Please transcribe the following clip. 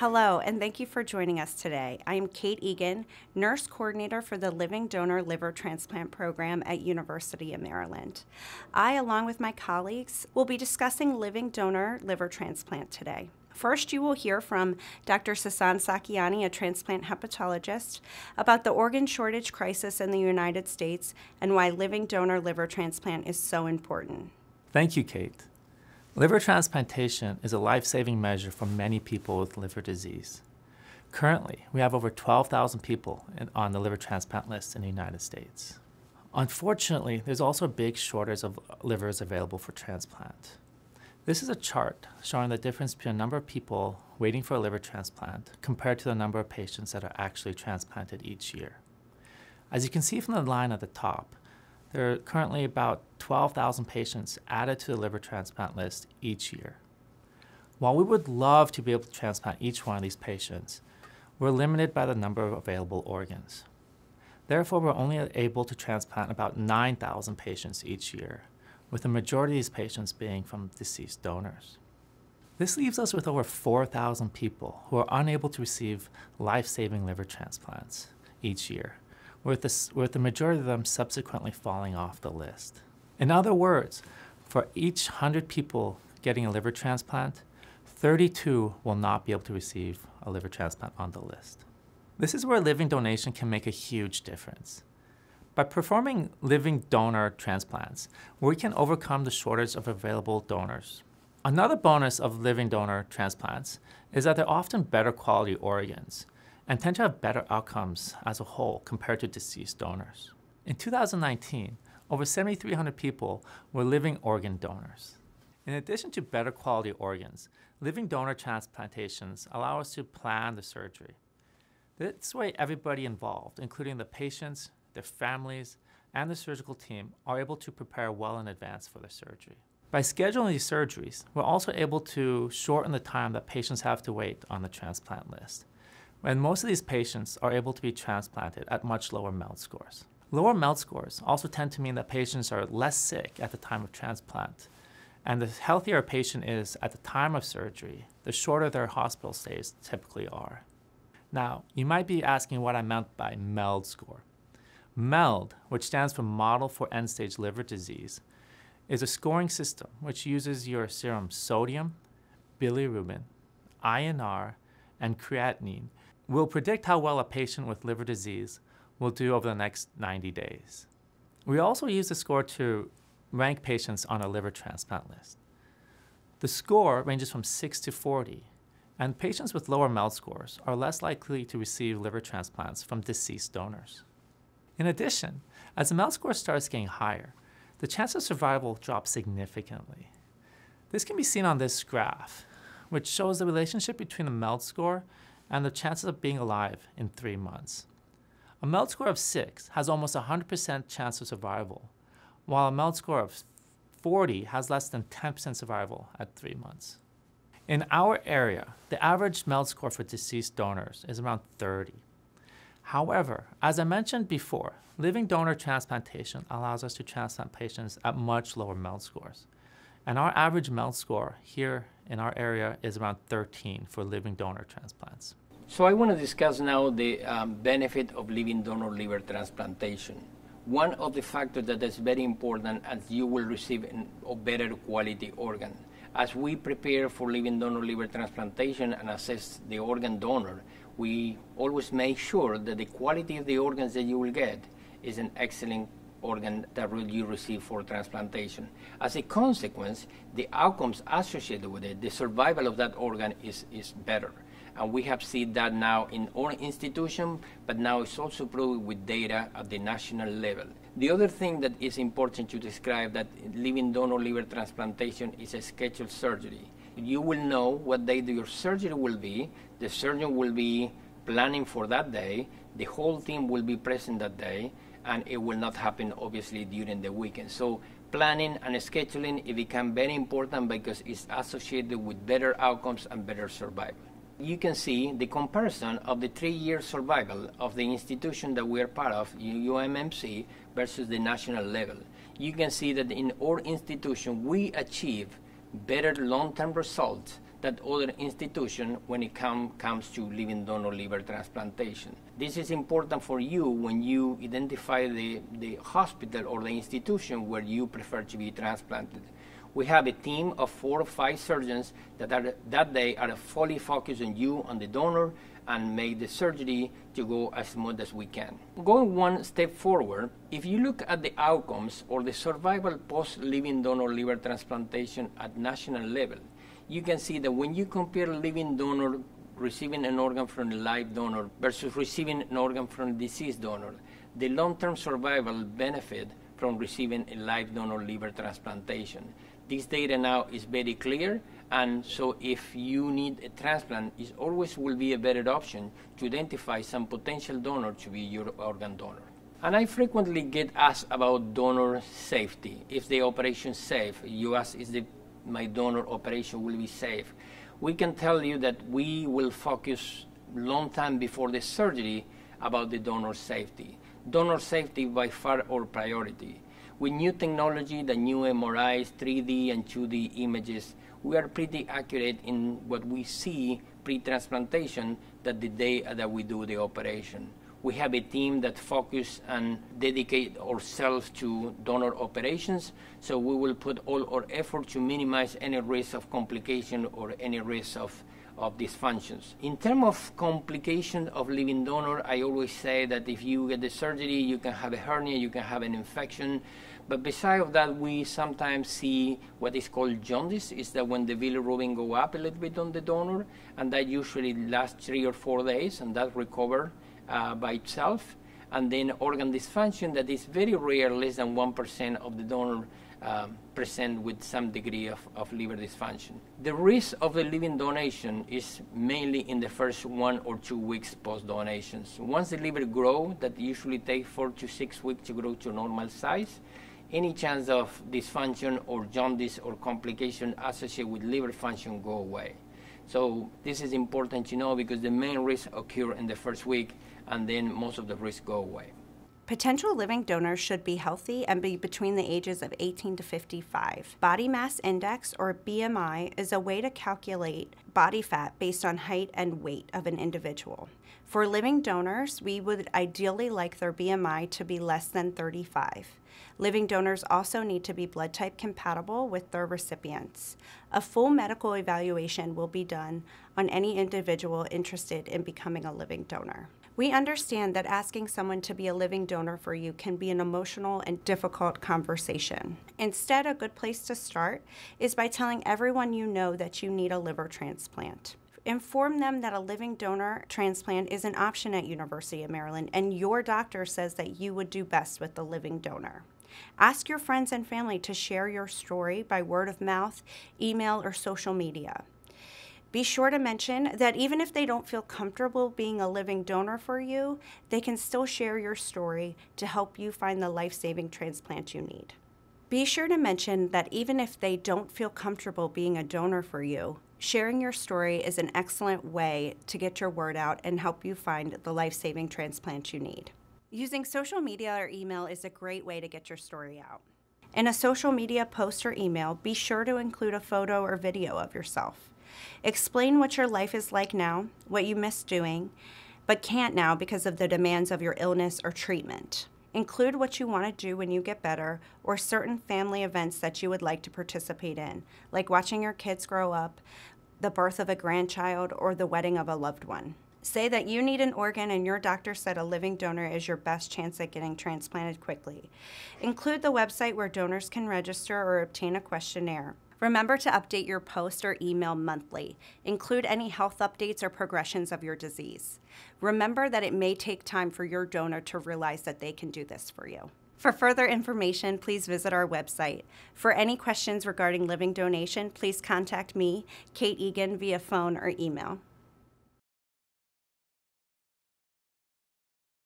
Hello, and thank you for joining us today. I am Kate Egan, nurse coordinator for the Living Donor Liver Transplant Program at University of Maryland. I, along with my colleagues, will be discussing living donor liver transplant today. First, you will hear from Dr. Sasan Sakiani, a transplant hepatologist, about the organ shortage crisis in the United States and why living donor liver transplant is so important. Thank you, Kate. Liver transplantation is a life-saving measure for many people with liver disease. Currently, we have over 12,000 people on the liver transplant list in the United States. Unfortunately, there's also a big shortage of livers available for transplant. This is a chart showing the difference between the number of people waiting for a liver transplant compared to the number of patients that are actually transplanted each year. As you can see from the line at the top, there are currently about 12,000 patients added to the liver transplant list each year. While we would love to be able to transplant each one of these patients, we're limited by the number of available organs. Therefore, we're only able to transplant about 9,000 patients each year, with the majority of these patients being from deceased donors. This leaves us with over 4,000 people who are unable to receive life-saving liver transplants each year, with the, with the majority of them subsequently falling off the list. In other words, for each 100 people getting a liver transplant, 32 will not be able to receive a liver transplant on the list. This is where living donation can make a huge difference. By performing living donor transplants, we can overcome the shortage of available donors. Another bonus of living donor transplants is that they're often better quality organs and tend to have better outcomes as a whole compared to deceased donors. In 2019, over 7,300 people were living organ donors. In addition to better quality organs, living donor transplantations allow us to plan the surgery. This way everybody involved, including the patients, their families, and the surgical team are able to prepare well in advance for the surgery. By scheduling these surgeries, we're also able to shorten the time that patients have to wait on the transplant list. And most of these patients are able to be transplanted at much lower MELD scores. Lower MELD scores also tend to mean that patients are less sick at the time of transplant. And the healthier a patient is at the time of surgery, the shorter their hospital stays typically are. Now, you might be asking what I meant by MELD score. MELD, which stands for Model for End-Stage Liver Disease, is a scoring system which uses your serum sodium, bilirubin, INR, and creatinine. Will predict how well a patient with liver disease will do over the next 90 days. We also use the score to rank patients on a liver transplant list. The score ranges from 6 to 40, and patients with lower MELD scores are less likely to receive liver transplants from deceased donors. In addition, as the MELD score starts getting higher, the chance of survival drops significantly. This can be seen on this graph, which shows the relationship between the MELD score and the chances of being alive in three months. A MELD score of 6 has almost 100% chance of survival, while a MELD score of 40 has less than 10% survival at three months. In our area, the average MELD score for deceased donors is around 30. However, as I mentioned before, living donor transplantation allows us to transplant patients at much lower MELD scores. And our average MELD score here in our area is around 13 for living donor transplants. So I want to discuss now the um, benefit of living donor liver transplantation. One of the factors that is very important as you will receive an, a better quality organ. As we prepare for living donor liver transplantation and assess the organ donor, we always make sure that the quality of the organs that you will get is an excellent organ that you receive for transplantation. As a consequence, the outcomes associated with it, the survival of that organ is, is better. And we have seen that now in our institution, but now it's also proved with data at the national level. The other thing that is important to describe that living donor liver transplantation is a scheduled surgery you will know what day your surgery will be. The surgeon will be planning for that day. The whole team will be present that day, and it will not happen obviously during the weekend. So planning and scheduling it become very important because it's associated with better outcomes and better survival. You can see the comparison of the three-year survival of the institution that we are part of, UMMC, versus the national level. You can see that in our institution we achieve better long-term results than other institution when it com- comes to living donor liver transplantation. This is important for you when you identify the, the hospital or the institution where you prefer to be transplanted. We have a team of four or five surgeons that are that day are fully focused on you, on the donor, and make the surgery to go as smooth as we can. Going one step forward, if you look at the outcomes or the survival post living donor liver transplantation at national level, you can see that when you compare living donor receiving an organ from a live donor versus receiving an organ from a deceased donor, the long-term survival benefit from receiving a live donor liver transplantation. This data now is very clear, and so if you need a transplant, it always will be a better option to identify some potential donor to be your organ donor. And I frequently get asked about donor safety. If the operation safe, you ask, is the, my donor operation will be safe? We can tell you that we will focus long time before the surgery about the donor safety. Donor safety by far our priority. With new technology, the new MRIs, 3D and 2D images, we are pretty accurate in what we see pre-transplantation that the day that we do the operation. We have a team that focus and dedicate ourselves to donor operations, so we will put all our effort to minimize any risk of complication or any risk of of dysfunctions. In terms of complication of living donor, I always say that if you get the surgery, you can have a hernia, you can have an infection, but besides that, we sometimes see what is called jaundice, is that when the bilirubin go up a little bit on the donor, and that usually lasts three or four days, and that recover uh, by itself. And then organ dysfunction that is very rare, less than 1% of the donor um, present with some degree of, of liver dysfunction. The risk of the living donation is mainly in the first one or two weeks post donations. Once the liver grow, that usually takes four to six weeks to grow to normal size, any chance of dysfunction or jaundice or complication associated with liver function go away. So this is important to know because the main risks occur in the first week and then most of the risks go away. Potential living donors should be healthy and be between the ages of 18 to 55. Body mass index, or BMI, is a way to calculate body fat based on height and weight of an individual. For living donors, we would ideally like their BMI to be less than 35. Living donors also need to be blood type compatible with their recipients. A full medical evaluation will be done on any individual interested in becoming a living donor. We understand that asking someone to be a living donor for you can be an emotional and difficult conversation. Instead, a good place to start is by telling everyone you know that you need a liver transplant. Inform them that a living donor transplant is an option at University of Maryland and your doctor says that you would do best with the living donor. Ask your friends and family to share your story by word of mouth, email, or social media. Be sure to mention that even if they don't feel comfortable being a living donor for you, they can still share your story to help you find the life saving transplant you need. Be sure to mention that even if they don't feel comfortable being a donor for you, sharing your story is an excellent way to get your word out and help you find the life saving transplant you need. Using social media or email is a great way to get your story out. In a social media post or email, be sure to include a photo or video of yourself. Explain what your life is like now, what you miss doing, but can't now because of the demands of your illness or treatment. Include what you want to do when you get better or certain family events that you would like to participate in, like watching your kids grow up, the birth of a grandchild, or the wedding of a loved one. Say that you need an organ and your doctor said a living donor is your best chance at getting transplanted quickly. Include the website where donors can register or obtain a questionnaire. Remember to update your post or email monthly. Include any health updates or progressions of your disease. Remember that it may take time for your donor to realize that they can do this for you. For further information, please visit our website. For any questions regarding living donation, please contact me, Kate Egan, via phone or email.